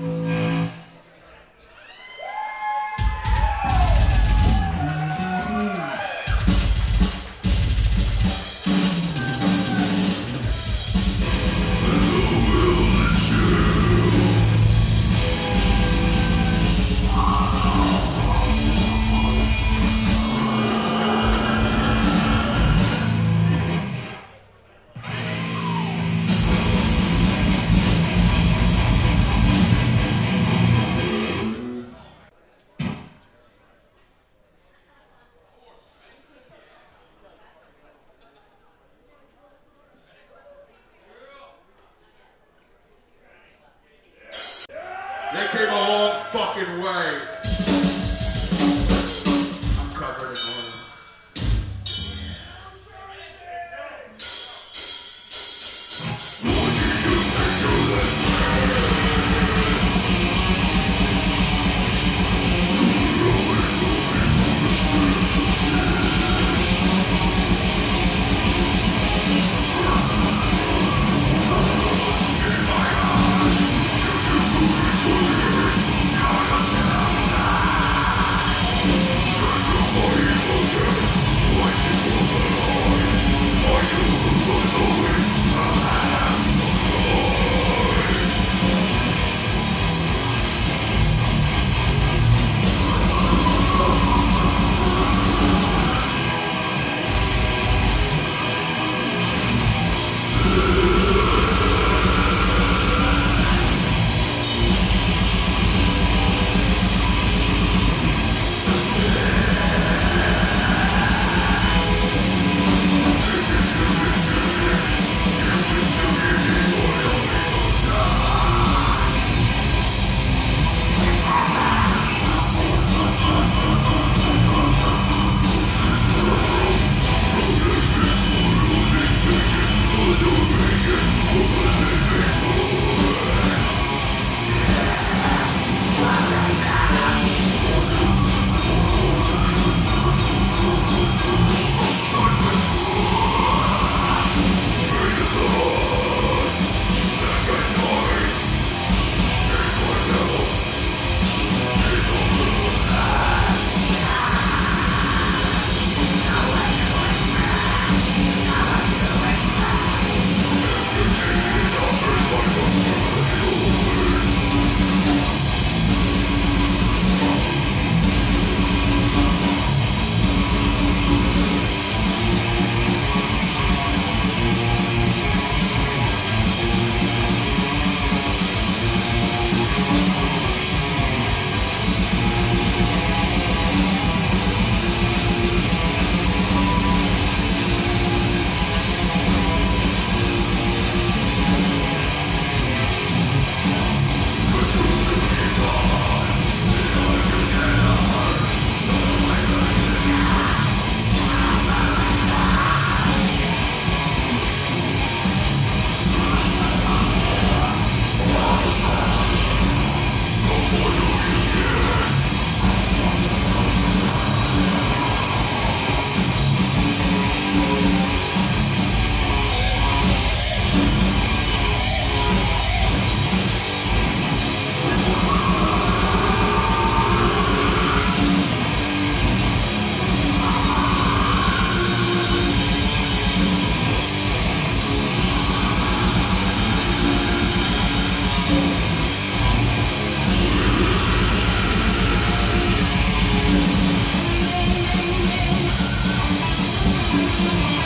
Yeah. They came a long fucking way. you Thank.